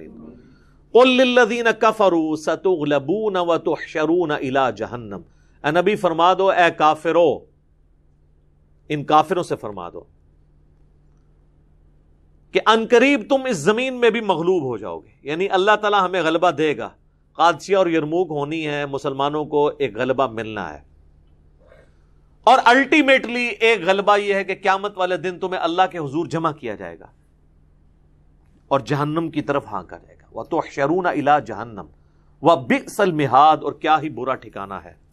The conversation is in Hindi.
उल्लदीन कफरू सतुगलबून व इला जहन्नम नबी फरमा दो ए काफिरो इन काफिरों से फरमा दो कि अनकरीब तुम इस ज़मीन में भी मगलूब हो जाओगे यानी अल्लाह ताला हमें गलबा देगा कादसिया और यरमूक होनी है मुसलमानों को एक गलबा मिलना है और अल्टीमेटली एक गलबा यह है कि क्यामत वाले दिन तुम्हें अल्लाह के हजूर जमा किया जाएगा और जहन्नम की तरफ़ हाँ जाएगा। वह तो शरून इला जहन्नम। वह बिकसल मिहाद और क्या ही बुरा ठिकाना है।